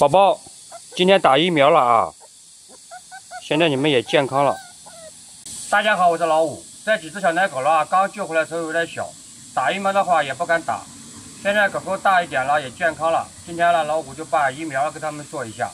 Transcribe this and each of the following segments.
宝宝，今天打疫苗了啊！现在你们也健康了。大家好，我是老五。这几只小奶狗了，刚救回来时候有点小，打疫苗的话也不敢打。现在狗狗大一点了，也健康了。今天呢，老五就把疫苗给他们做一下。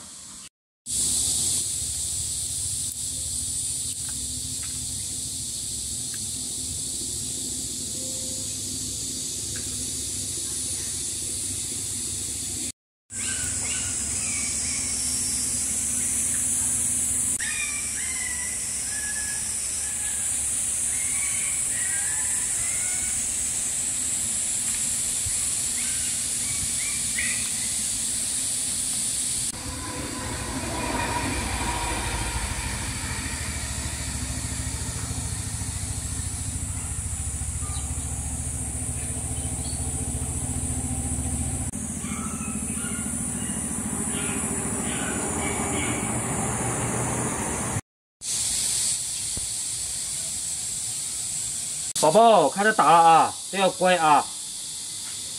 宝宝，开始打了啊，都要乖啊。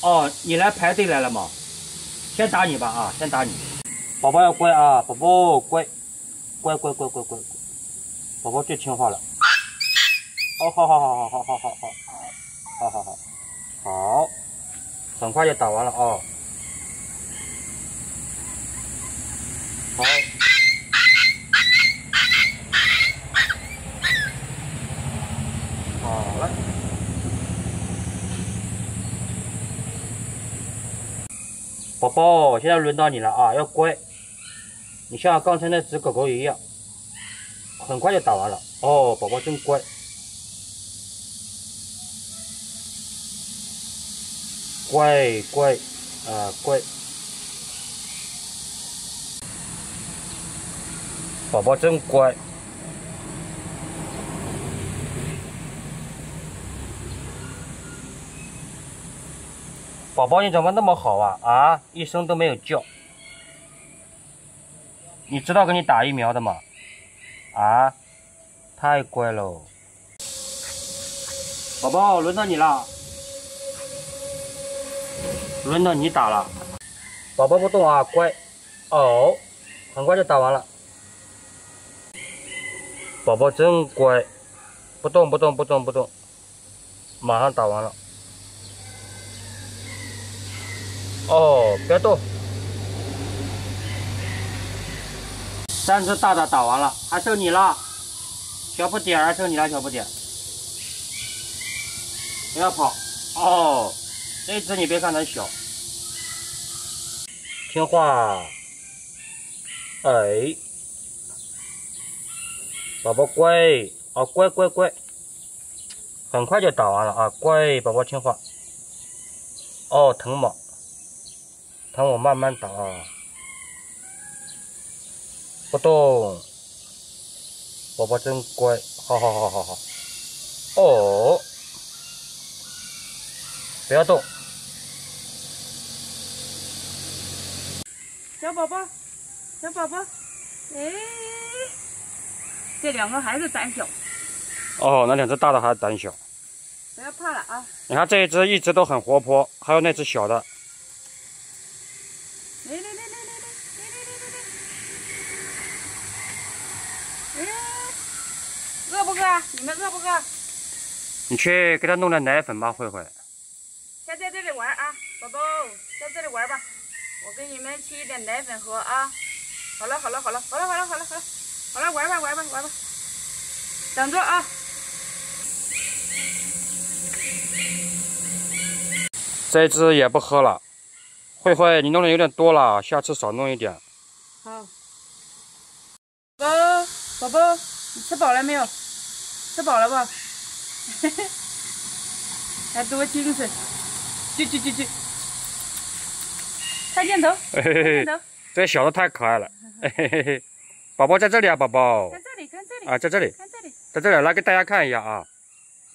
哦，你来排队来了吗？先打你吧啊，先打你。宝宝要乖啊，宝宝乖，乖乖乖乖乖，宝宝最听话了。哦，好好好好好好好好，好好好，好，很快就打完了啊。好宝宝，现在轮到你了啊，要乖。你像刚才那只狗狗一样，很快就打完了。哦，宝宝真乖，乖乖啊乖，宝宝真乖。宝宝，你怎么那么好啊？啊，一声都没有叫。你知道给你打疫苗的吗？啊，太乖喽。宝宝，轮到你了，轮到你打了。宝宝不动啊，乖。哦，很快就打完了。宝宝真乖，不动不动不动不动，马上打完了。哦，别动！三只大的打完了，还剩你了，小不点儿，还剩你了，小不点儿，不要跑！哦，这只你别看它小，听话，哎，宝宝乖，哦，乖乖乖，很快就打完了啊，乖，宝宝听话。哦，疼吗？等我慢慢打，不动，宝宝真乖，好好好好好，哦，不要动，小宝宝，小宝宝，哎，这两个还是胆小。哦，那两只大的还是胆小。不要怕了啊！你看这一只一直都很活泼，还有那只小的。你们饿不饿？你去给他弄点奶粉吧，慧慧。先在这里玩啊，宝宝，在这里玩吧。我给你们沏一点奶粉喝啊。好了好了好了好了好了好了好了，好了玩吧玩吧玩吧。等着啊。这只也不喝了。慧慧，你弄的有点多了，下次少弄一点。好。宝宝，宝宝，你吃饱了没有？吃饱了吧？嘿嘿，还多精神！去去去去，看箭头。嘿嘿嘿，这小的太可爱了。嘿嘿嘿嘿，宝宝在这里啊，宝宝。在这里，看这里。啊，在这里。看这里。在这里，来给大家看一下啊。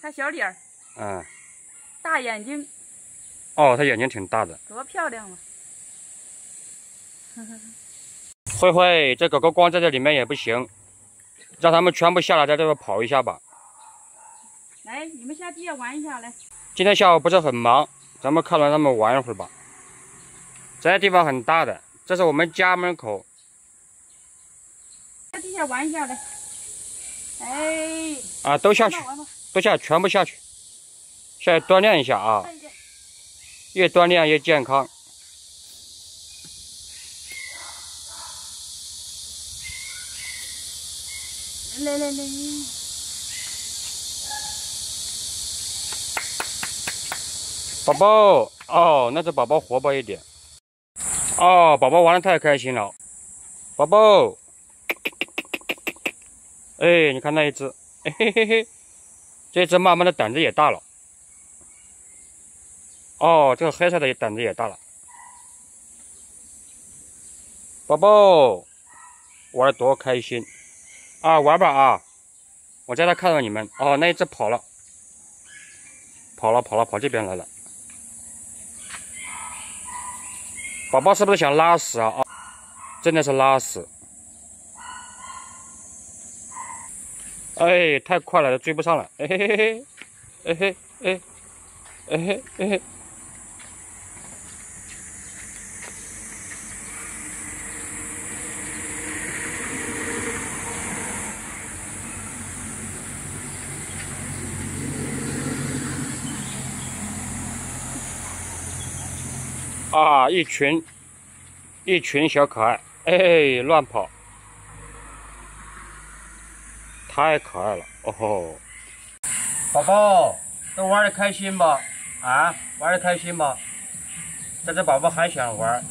看小脸儿。嗯。大眼睛。哦，它眼睛挺大的，多漂亮啊！慧慧，这狗狗光在这里面也不行，让他们全部下来，在这边跑一下吧。来，你们下地下玩一下来。今天下午不是很忙，咱们看完他们玩一会儿吧。这地方很大的，这是我们家门口。下地下玩一下来。哎。啊，都下去，都下，全部下去，下去锻炼一下啊！越锻炼越健康。来来来。宝宝，哦，那只宝宝活泼一点。哦，宝宝玩的太开心了，宝宝。哎，你看那一只，嘿嘿嘿嘿，这只慢慢的胆子也大了。哦，这个黑色的也胆子也大了。宝宝，玩的多开心啊！玩吧啊！我在那看到你们。哦，那一只跑了，跑了跑了跑这边来了。宝宝是不是想拉屎啊？啊，真的是拉屎！哎，太快了，都追不上了！嘿嘿嘿嘿，哎嘿，哎，哎嘿，哎嘿。啊，一群，一群小可爱，哎，乱跑，太可爱了，哦吼！宝宝，都玩的开心吧？啊，玩的开心吧？这只宝宝还想玩，